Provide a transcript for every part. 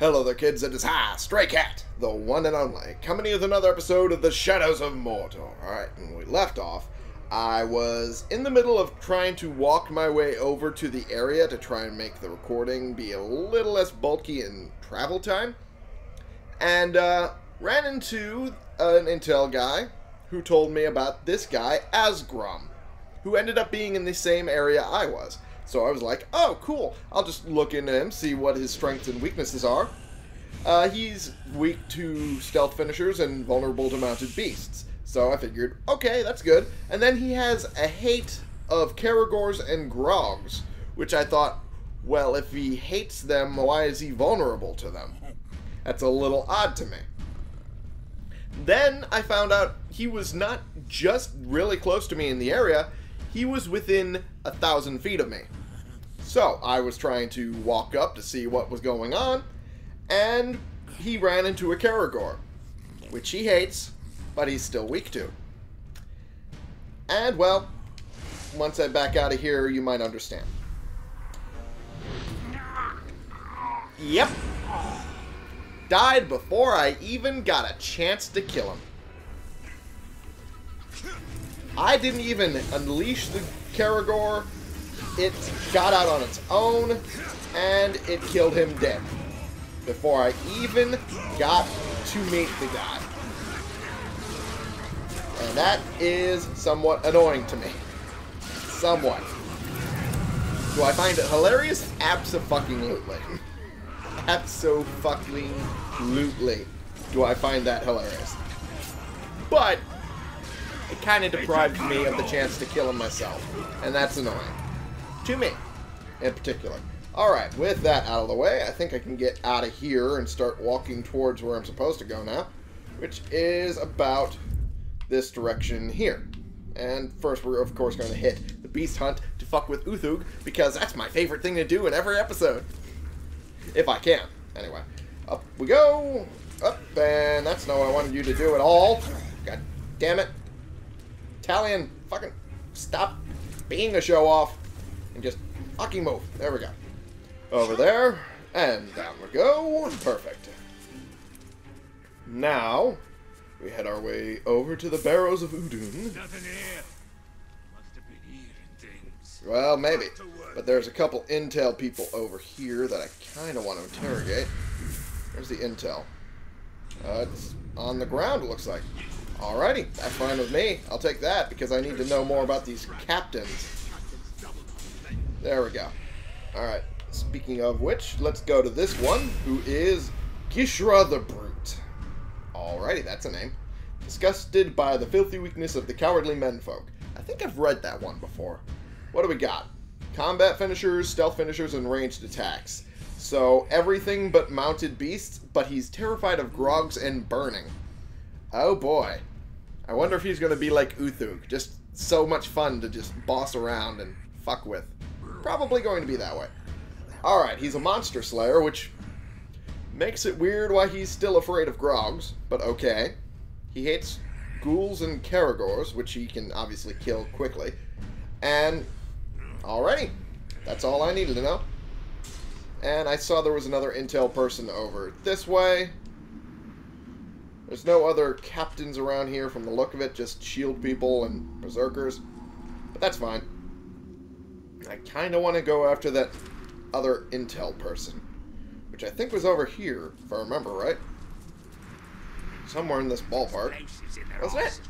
Hello there, kids. It is I, Stray Cat, the one and only, coming to you with another episode of The Shadows of Mordor. Alright, we left off, I was in the middle of trying to walk my way over to the area to try and make the recording be a little less bulky in travel time, and uh, ran into an intel guy who told me about this guy, Asgrom, who ended up being in the same area I was. So I was like, oh, cool. I'll just look into him, see what his strengths and weaknesses are. Uh, he's weak to stealth finishers and vulnerable to mounted beasts. So I figured, okay, that's good. And then he has a hate of Caragors and Grogs, which I thought, well, if he hates them, why is he vulnerable to them? That's a little odd to me. Then I found out he was not just really close to me in the area, he was within a thousand feet of me. So I was trying to walk up to see what was going on, and he ran into a Caragor, which he hates, but he's still weak to. And well, once I back out of here, you might understand. Yep. Died before I even got a chance to kill him. I didn't even unleash the Caragor. It got out on its own, and it killed him dead. Before I even got to meet the guy. And that is somewhat annoying to me. Somewhat. Do I find it hilarious? Absolutely. Absolutely. Do I find that hilarious? But it kind of deprived me of the chance to kill him myself. And that's annoying. To me, in particular. Alright, with that out of the way, I think I can get out of here and start walking towards where I'm supposed to go now. Which is about this direction here. And first we're of course going to hit the Beast Hunt to fuck with Uthug, because that's my favorite thing to do in every episode. If I can, anyway. Up we go! Up, and that's not what I wanted you to do at all. God damn it. Italian, fucking stop being a show-off and just fucking move. There we go. Over there, and down we go. Perfect. Now, we head our way over to the Barrows of Udun. Well, maybe. But there's a couple intel people over here that I kind of want to interrogate. Where's the intel? Uh, it's on the ground, it looks like. Alrighty, that's fine with me. I'll take that because I need to know more about these captains. There we go. Alright, speaking of which, let's go to this one, who is Gishra the Brute. Alrighty, that's a name. Disgusted by the filthy weakness of the cowardly menfolk. I think I've read that one before. What do we got? Combat finishers, stealth finishers, and ranged attacks. So, everything but mounted beasts, but he's terrified of grogs and burning. Oh boy. I wonder if he's going to be like Uthug. Just so much fun to just boss around and fuck with. Probably going to be that way. Alright, he's a monster slayer, which makes it weird why he's still afraid of grogs, but okay. He hates ghouls and caragors, which he can obviously kill quickly. And, alrighty. That's all I needed to know. And I saw there was another intel person over this way. There's no other captains around here from the look of it, just shield people and berserkers. But that's fine. I kind of want to go after that other intel person. Which I think was over here, if I remember right. Somewhere in this ballpark. Wasn't it?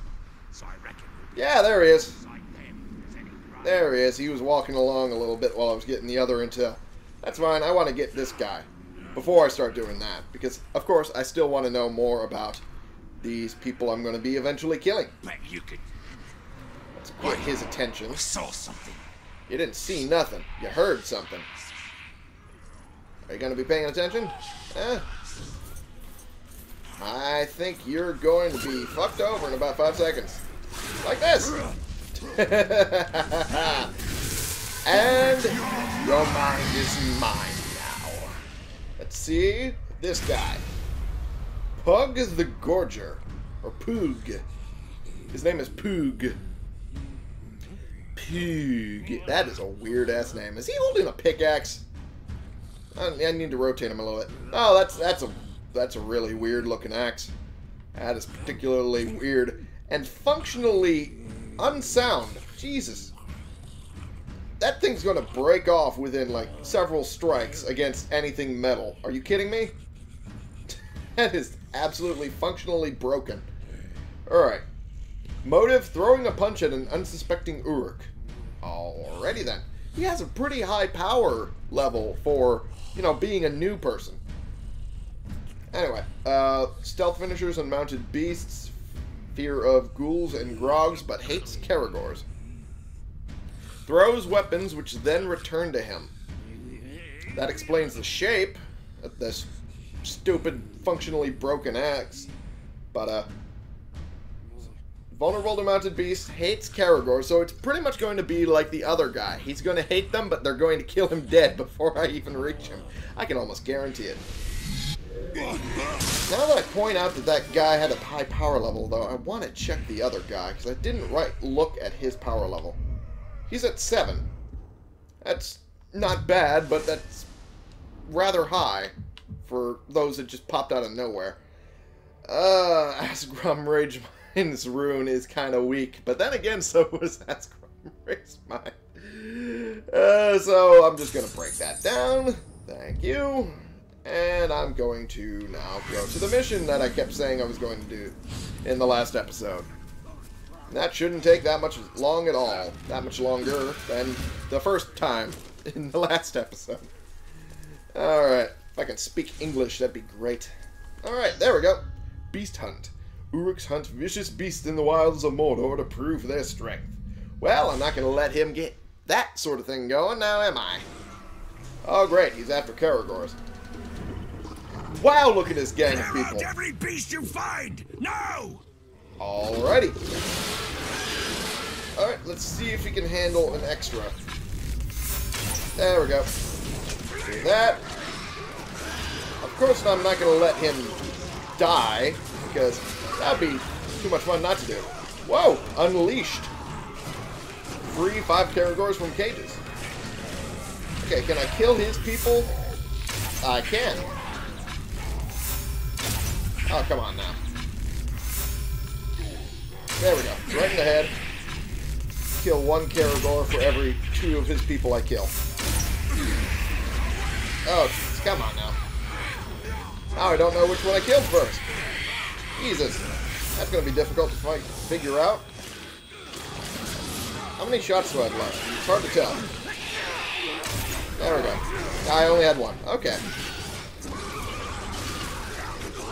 So I reckon we'll Yeah, there he is. beside them if there's any crime. There he is. He was walking along a little bit while I was getting the other intel. That's fine. I want to get this guy before I start doing that. Because, of course, I still want to know more about these people I'm going to be eventually killing. You could. Let's get his attention. I saw something. You didn't see nothing. You heard something. Are you going to be paying attention? Eh. I think you're going to be fucked over in about five seconds. Like this. and your mind is mine now. Let's see this guy. Pug is the Gorger. Or Poog. His name is Poog. That is a weird ass name. Is he holding a pickaxe? I, I need to rotate him a little bit. Oh, that's that's a that's a really weird looking axe. That is particularly weird and functionally unsound. Jesus. That thing's gonna break off within like several strikes against anything metal. Are you kidding me? that is absolutely functionally broken. Alright. Motive, throwing a punch at an unsuspecting Uruk. Alrighty then. He has a pretty high power level for, you know, being a new person. Anyway, uh, stealth finishers and mounted beasts, fear of ghouls and grogs, but hates Caragors. Throws weapons which then return to him. That explains the shape of this stupid, functionally broken axe. But, uh, vulnerable to mounted Beast hates Caragor, so it's pretty much going to be like the other guy. He's going to hate them, but they're going to kill him dead before I even reach him. I can almost guarantee it. Now that I point out that that guy had a high power level, though, I want to check the other guy, because I didn't right look at his power level. He's at 7. That's not bad, but that's rather high for those that just popped out of nowhere. Uh, Asgrum Rage Mine's rune is kind of weak, but then again, so was Asgrum Rage Mine. Uh, so I'm just going to break that down. Thank you. And I'm going to now go to the mission that I kept saying I was going to do in the last episode. That shouldn't take that much long at all. That much longer than the first time in the last episode. Alright. If I can speak English, that'd be great. Alright, there we go. Beast Hunt. Uruks hunt vicious beasts in the wilds of Mordor to prove their strength. Well, I'm not going to let him get that sort of thing going, now am I? Oh, great. He's after Caragors. Wow, look at this gang of people. out every beast you find! No! Alrighty. Alright, let's see if we can handle an extra. There we go. Do that. Of course, I'm not going to let him die, because that'd be too much fun not to do. Whoa! Unleashed. Free five Caragors from cages. Okay, can I kill his people? I can. Oh, come on now. There we go. Right in the head. Kill one Caragor for every two of his people I kill. Oh. Come on now. Now I don't know which one I killed first. Jesus. That's going to be difficult to fight, figure out. How many shots do I have left? It's hard to tell. There we go. I only had one. Okay.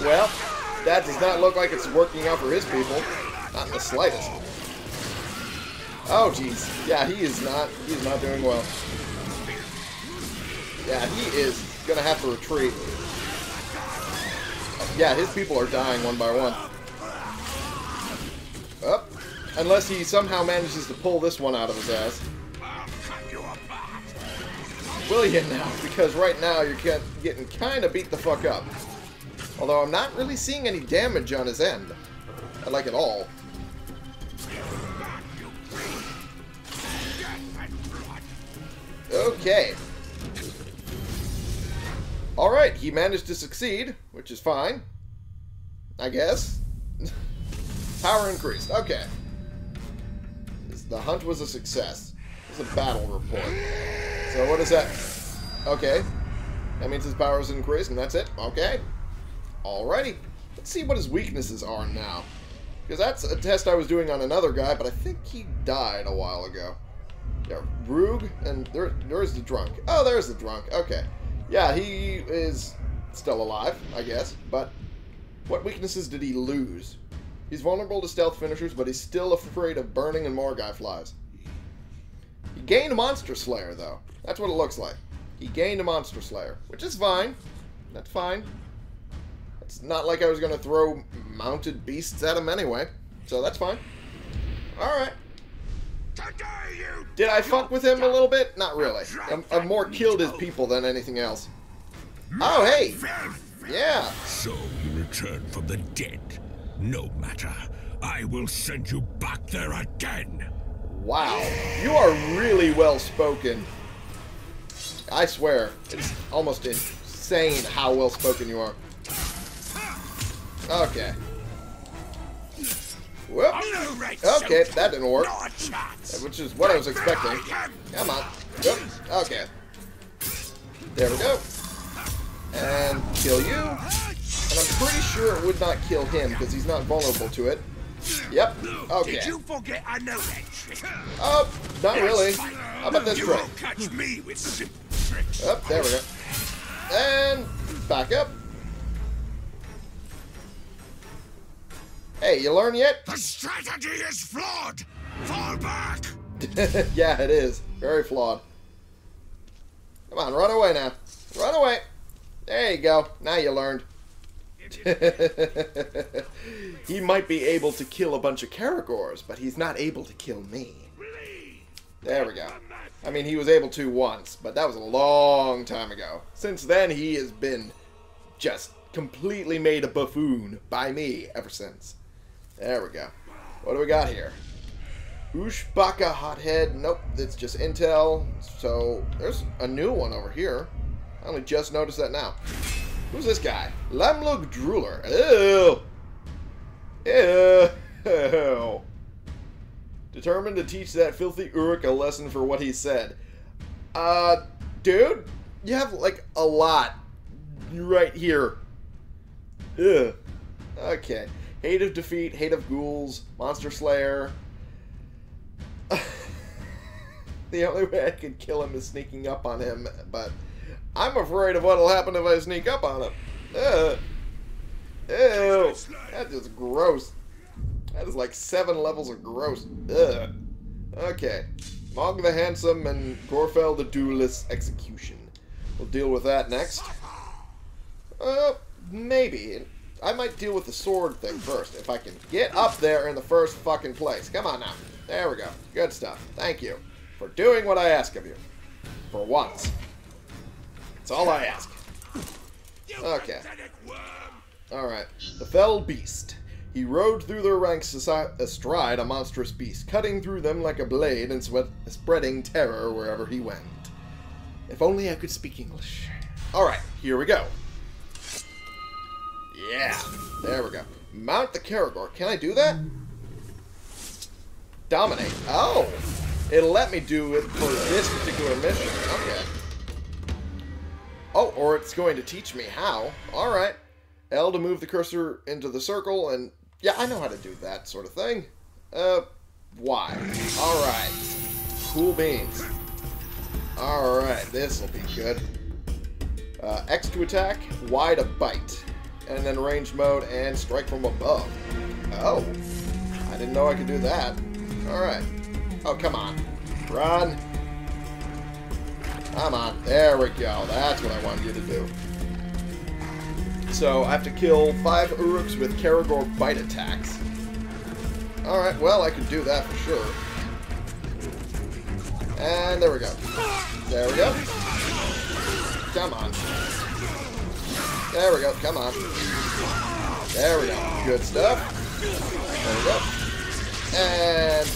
Well, that does not look like it's working out for his people. Not in the slightest. Oh, jeez. Yeah, he is not. He's not doing well. Yeah, he is gonna have to retreat. Yeah, his people are dying one by one. Up. Unless he somehow manages to pull this one out of his ass. Will you now? Because right now you're getting kind of beat the fuck up. Although I'm not really seeing any damage on his end. I like it all. Okay. Alright, he managed to succeed, which is fine. I guess. Power increased. Okay. The hunt was a success. It's a battle report. So what is that? Okay. That means his power is increased, and that's it? Okay. Alrighty. Let's see what his weaknesses are now. Because that's a test I was doing on another guy, but I think he died a while ago. Yeah, Rug, and there, there's the drunk. Oh, there's the drunk. Okay. Yeah, he is still alive, I guess. But what weaknesses did he lose? He's vulnerable to stealth finishers, but he's still afraid of burning and Morgai flies. He gained Monster Slayer, though. That's what it looks like. He gained a Monster Slayer, which is fine. That's fine. It's not like I was going to throw mounted beasts at him anyway, so that's fine. Alright. Did I fuck with him a little bit? Not really. I, I more killed his people than anything else. Oh, hey! Yeah. So you return from the dead. No matter. I will send you back there again. Wow. You are really well spoken. I swear, it's almost insane how well spoken you are. Okay. Whoop. Okay, that didn't work. Which is what I was expecting. Come on. Okay. There we go. And kill you. And I'm pretty sure it would not kill him because he's not vulnerable to it. Yep. Okay. Did you forget I know that trick? Oh, not really. How about this trick? catch me with simple tricks. Oh, there we go. And back up. Hey, you learn yet? The strategy is flawed. Fall back. yeah, it is. Very flawed. Come on, run away now. Run away. There you go. Now you learned. he might be able to kill a bunch of Caragors, but he's not able to kill me. There we go. I mean, he was able to once, but that was a long time ago. Since then, he has been just completely made a buffoon by me ever since. There we go. What do we got here? Ushbaka Hothead. Nope, it's just Intel. So, there's a new one over here. I only just noticed that now. Who's this guy? Lamlug Drooler. Ew. Ew. Determined to teach that filthy Uruk a lesson for what he said. Uh, dude, you have like a lot right here. Ugh. Okay. Hate of defeat, hate of ghouls, monster slayer. the only way I could kill him is sneaking up on him, but I'm afraid of what'll happen if I sneak up on him. Ew. That is gross. That is like seven levels of gross. Ugh. Okay. Mog the Handsome and Gorfel the Duelist Execution. We'll deal with that next. Uh, maybe. I might deal with the sword thing first, if I can get up there in the first fucking place. Come on now. There we go. Good stuff. Thank you for doing what I ask of you. For once. That's all I ask. Okay. Alright. The Fell Beast. He rode through their ranks astride a monstrous beast, cutting through them like a blade and spreading terror wherever he went. If only I could speak English. Alright, here we go. Yeah, there we go. Mount the Caragor. Can I do that? Dominate. Oh! It'll let me do it for this particular mission. Okay. Oh, or it's going to teach me how. Alright. L to move the cursor into the circle, and yeah, I know how to do that sort of thing. Uh, Y. Alright. Cool beans. Alright, this will be good. Uh, X to attack, Y to bite. And then range mode and strike from above. Oh. I didn't know I could do that. Alright. Oh, come on. Run. Come on. There we go. That's what I wanted you to do. So I have to kill five Uruks with Caragor bite attacks. Alright, well, I can do that for sure. And there we go. There we go. Come on. There we go. Come on. There we go. Good stuff. There we go. And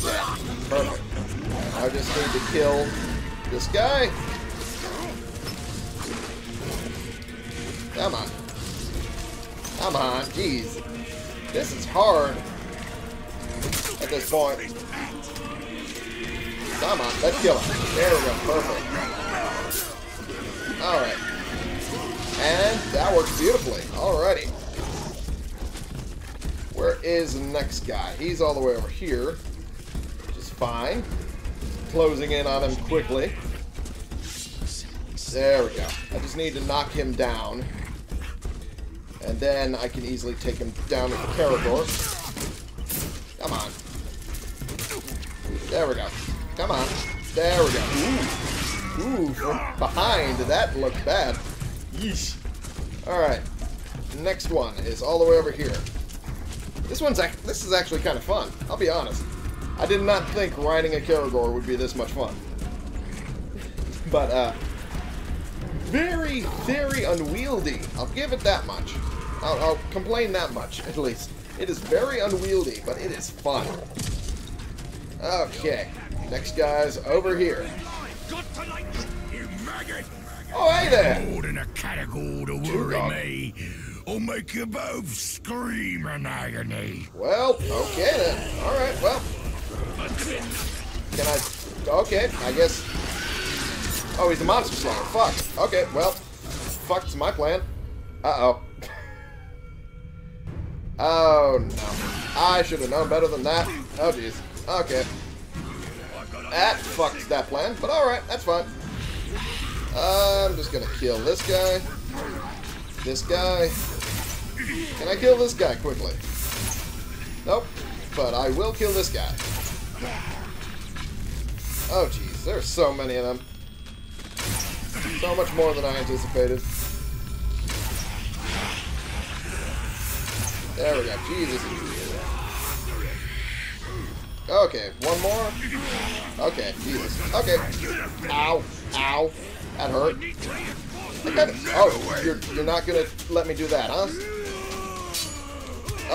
perfect. I just need to kill this guy. Come on. Come on, jeez. This is hard at this point. Come on, let's kill him. There we go, perfect. Alright. And that works beautifully. Alrighty. Where is the next guy? He's all the way over here, which is fine. Closing in on him quickly. There we go. I just need to knock him down. And then I can easily take him down with the Caragor. Come on. There we go. Come on. There we go. Ooh. Ooh, from behind. That looked bad. Yeesh. Alright. Next one is all the way over here. This one's this is actually kind of fun. I'll be honest. I did not think riding a Caragor would be this much fun. But, uh, very, very unwieldy. I'll give it that much. I'll, I'll complain that much, at least. It is very unwieldy, but it is fun. Okay. Next guy's over here. Got to like you maggot. Oh, hey there! A to worry me. I'll make you both scream in agony. Well, okay then. Alright, well. Can I... Okay, I guess... Oh, he's a monster slayer. Fuck. Okay, well. Fuck's my plan. Uh-oh. oh, no. I should have known better than that. Oh, jeez. Okay. That fucks that plan, but alright, that's fine. I'm just gonna kill this guy. This guy. Can I kill this guy quickly? Nope. But I will kill this guy. Oh, jeez. There's so many of them. So much more than I anticipated. There we go. Jesus. Okay, one more. Okay, Jesus. Okay. Ow. Ow. That hurt. Oh, you're, you're not gonna let me do that, huh?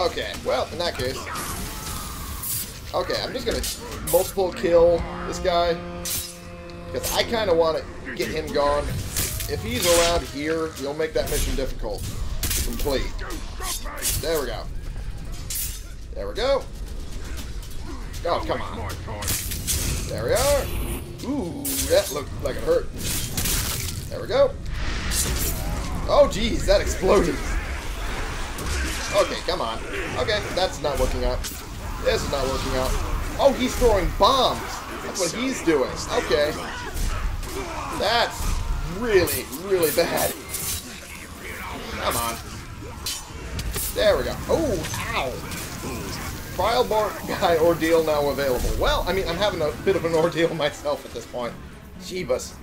Okay, well, in that case. Okay, I'm just gonna multiple kill this guy. Because I kind of want to get him gone. If he's around here, he'll make that mission difficult to complete. There we go. There we go. Oh, come on. There we are. Ooh, that looked like it hurt. There we go. Oh, geez, that exploded. Okay, come on. Okay, that's not working out. This is not working out. Oh, he's throwing bombs. That's what he's doing. Okay. That's really, really bad. Come on. There we go. Oh, ow. Trial bar guy ordeal now available. Well, I mean, I'm having a bit of an ordeal myself at this point. Jeebus.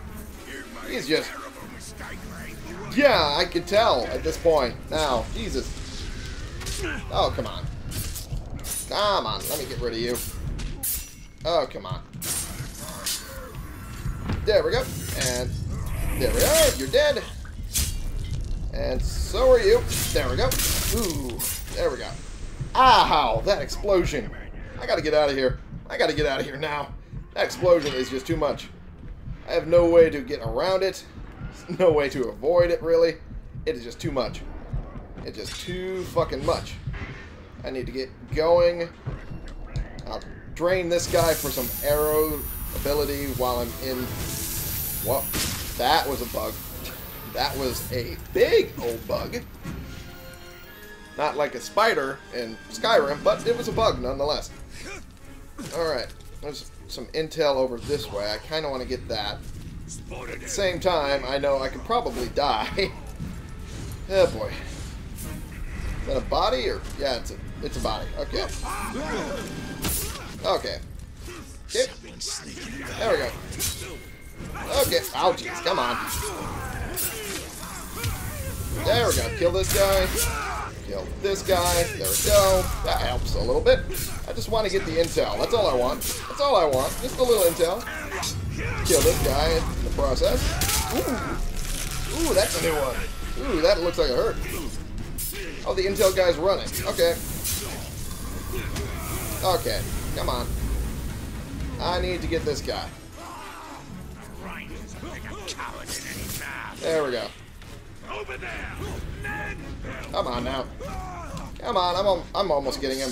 He's just... Yeah, I could tell at this point. Now, Jesus. Oh, come on. Come on, let me get rid of you. Oh, come on. There we go. And there we are. You're dead. And so are you. There we go. Ooh, there we go. Ow, that explosion. I gotta get out of here. I gotta get out of here now. That explosion is just too much. I have no way to get around it. No way to avoid it, really. It is just too much. It's just too fucking much. I need to get going. I'll drain this guy for some arrow ability while I'm in... What? That was a bug. That was a big old bug. Not like a spider in Skyrim, but it was a bug nonetheless. Alright, there's some intel over this way. I kind of want to get that. At the same time, I know I could probably die. oh boy. Is that a body or yeah, it's a it's a body. Okay. Okay. Okay. There we go. Okay. Oh jeez, come on. There we go. Kill this guy. Kill this guy. There we go. That helps a little bit. I just want to get the intel. That's all I want. That's all I want. Just a little intel. Kill this guy in the process. Ooh. Ooh, that's a new one. Ooh, that looks like it hurt. Oh, the intel guy's running. Okay. Okay. Come on. I need to get this guy. There we go. Come on now. Come on, I'm, al I'm almost getting him.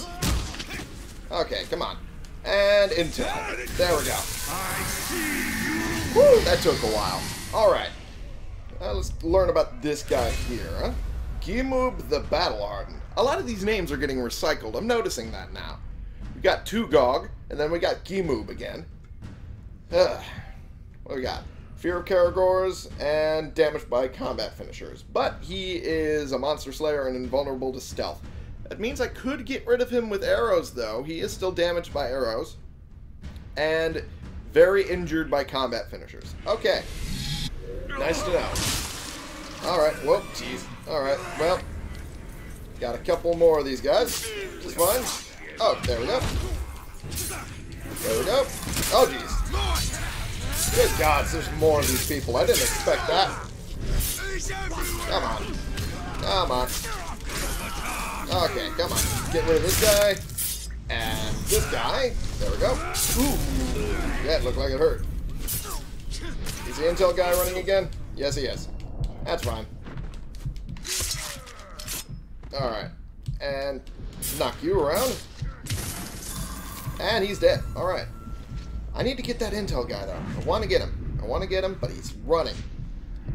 Okay, come on. And intel. There we go. Woo, that took a while. Alright. Uh, let's learn about this guy here, huh? Gimub the Battle Hardened. A lot of these names are getting recycled. I'm noticing that now. We got Tugog, and then we got Gimub again. Ugh. What we got? Fear of Caragors, and damaged by combat finishers. But he is a monster slayer and invulnerable to stealth. That means I could get rid of him with arrows, though. He is still damaged by arrows. And very injured by combat finishers. Okay. Nice to know. Alright, whoop, jeez. Alright, well. Got a couple more of these guys. Is fine. Oh, there we go. There we go. Oh, jeez. Good God, there's more of these people. I didn't expect that. Come on. Come on. Okay, come on. Get rid of this guy. And this guy. There we go. Ooh. That looked like it hurt. Is the intel guy running again? Yes, he is. That's fine. Alright. And knock you around. And he's dead. Alright. I need to get that intel guy, though. I want to get him. I want to get him, but he's running.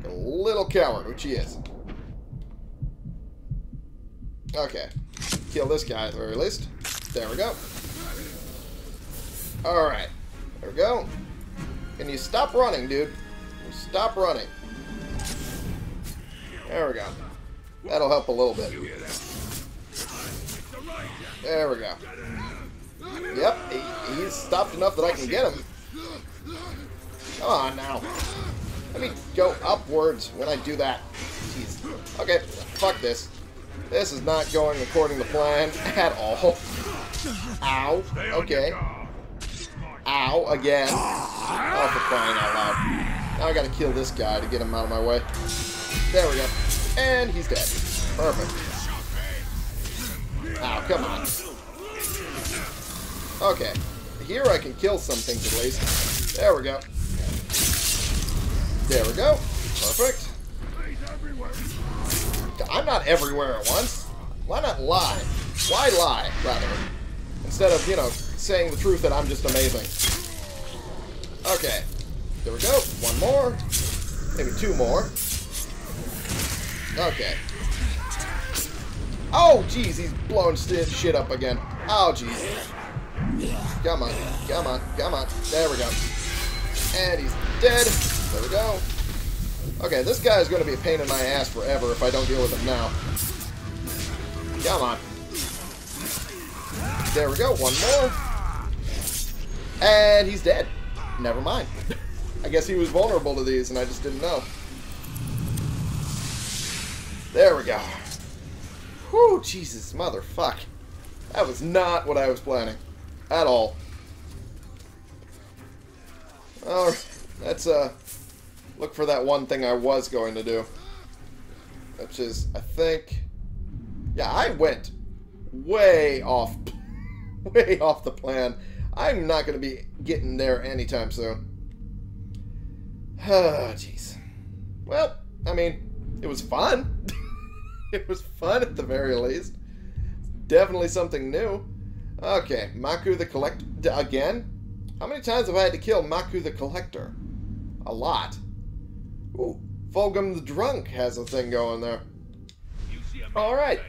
Like a little coward, which he is. Okay. Kill this guy at the very least. There we go. Alright. There we go. Can you stop running, dude? Stop running. There we go. That'll help a little bit. There we go. Yep, he, he's stopped enough that I can get him. Come on now. Let me go upwards when I do that. Jeez. Okay, fuck this. This is not going according to plan at all. Ow. Okay. Ow, again. Oh, for crying out loud. Now I gotta kill this guy to get him out of my way. There we go. And he's dead. Perfect. Ow, come on. Okay. Here I can kill some things at least. There we go. There we go. Perfect. I'm not everywhere at once. Why not lie? Why lie, rather? Instead of, you know, saying the truth that I'm just amazing. Okay. There we go. One more. Maybe two more. Okay. Oh, jeez, he's blowing shit up again. Oh, jeez. Come on, come on, come on. There we go. And he's dead. There we go. Okay, this guy is going to be a pain in my ass forever if I don't deal with him now. Come on. There we go. One more. And he's dead. Never mind. I guess he was vulnerable to these and I just didn't know. There we go. Whew, Jesus, motherfuck. That was not what I was planning. At all. Alright, let's uh, look for that one thing I was going to do. Which is, I think... Yeah, I went way off, way off the plan. I'm not going to be getting there anytime soon. Oh, jeez. Well, I mean, it was fun. it was fun at the very least. Definitely something new. Okay, Maku the Collector. Again? How many times have I had to kill Maku the Collector? A lot. Ooh, Fulgrim the Drunk has a thing going there. Alright.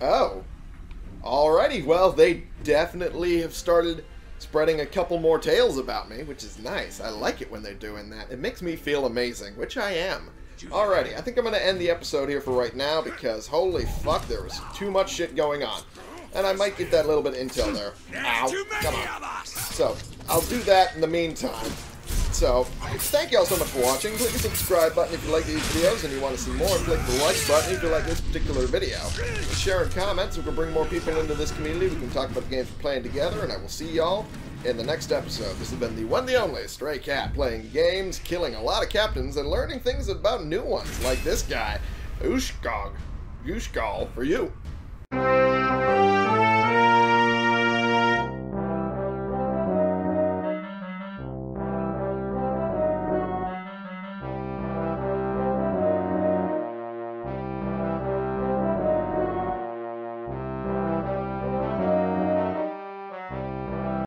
Oh. Alrighty, well, they definitely have started spreading a couple more tales about me, which is nice. I like it when they're doing that. It makes me feel amazing, which I am. Alrighty, I think I'm going to end the episode here for right now because holy fuck, there was too much shit going on. And I might get that little bit of intel there. Ow, come on. So, I'll do that in the meantime. So, thank you all so much for watching. Click the subscribe button if you like these videos and you want to see more. Click the like button if you like this particular video. Share and comment so we can bring more people into this community. We can talk about the games we're playing together, and I will see y'all in the next episode. This has been the one the only Stray Cat, playing games, killing a lot of captains, and learning things about new ones, like this guy, Ushgog. Ushgal for you.